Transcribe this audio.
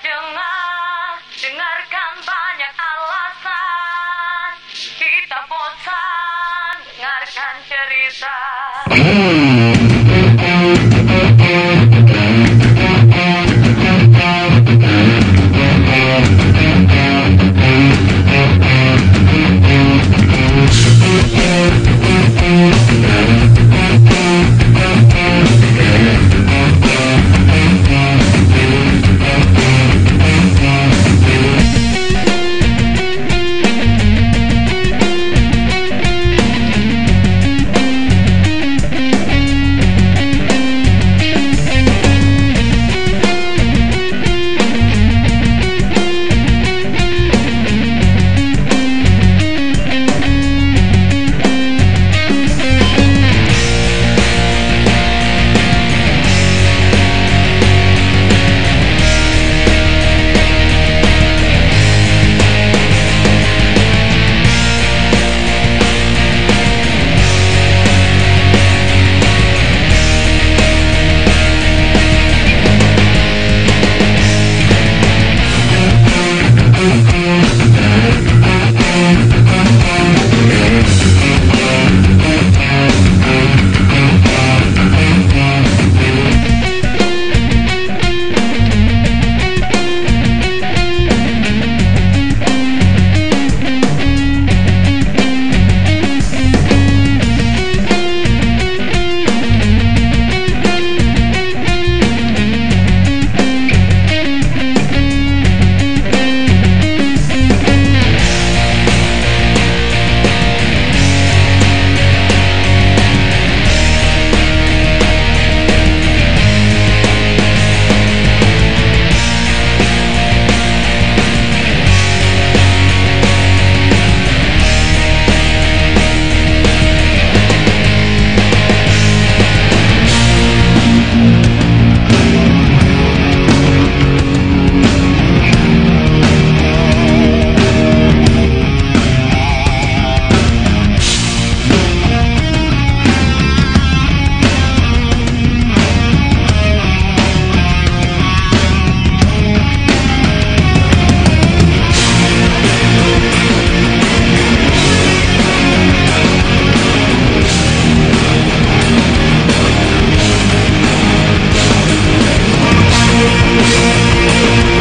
jengah, dengarkan banyak alasan. Kita bosan, dengarkan cerita. We'll